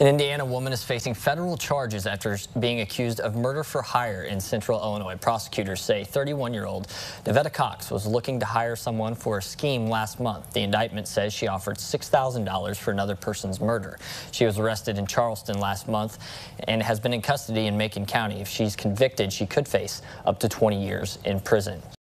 An Indiana woman is facing federal charges after being accused of murder for hire in central Illinois. Prosecutors say 31-year-old Nevada Cox was looking to hire someone for a scheme last month. The indictment says she offered $6,000 for another person's murder. She was arrested in Charleston last month and has been in custody in Macon County. If she's convicted, she could face up to 20 years in prison.